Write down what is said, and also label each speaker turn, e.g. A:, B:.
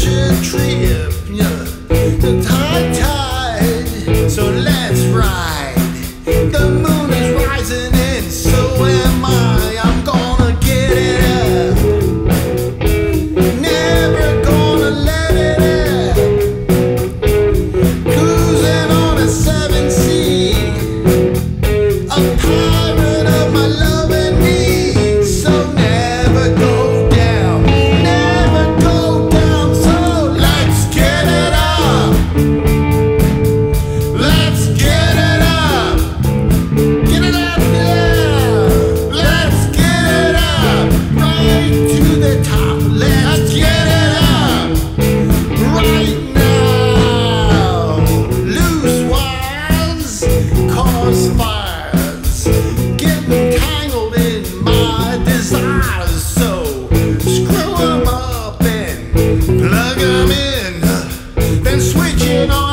A: pleasure trip. The high tide, so let's ride. The moon is rising and so am I. I'm gonna get it. Never gonna let it. Cruising on a seven sea. plug them in, then switch it on.